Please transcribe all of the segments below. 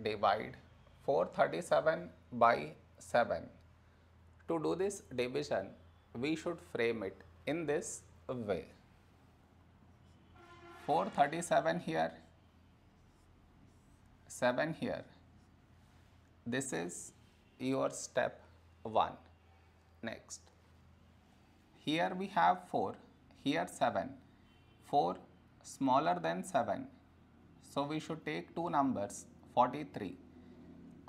divide 437 by 7. To do this division, we should frame it in this way. 437 here, 7 here. This is your step 1. Next, here we have 4, here 7. 4 smaller than 7. So we should take two numbers 43.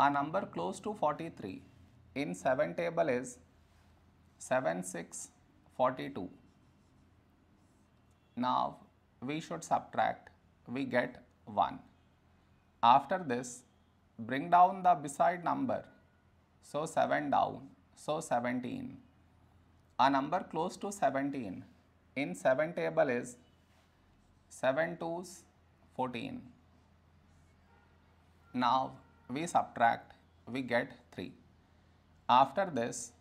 A number close to 43 in 7 table is 7 6 42. Now we should subtract, we get 1. After this, bring down the beside number. So 7 down, so 17. A number close to 17 in 7 table is 7 twos 14. Now we subtract, we get 3. After this,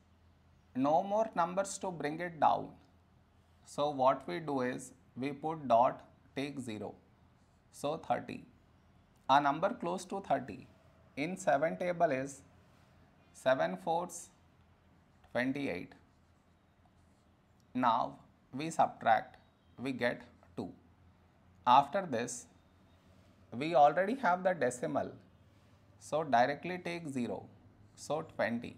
no more numbers to bring it down. So what we do is we put dot take 0. So 30. A number close to 30 in 7 table is 7 fours 28. Now we subtract, we get 2. After this, we already have the decimal, so directly take 0, so 20.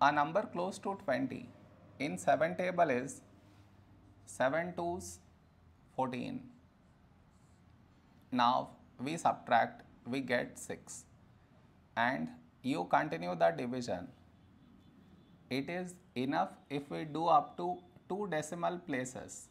A number close to 20 in 7 table is 7 twos 14. Now we subtract, we get 6 and you continue the division. It is enough if we do up to 2 decimal places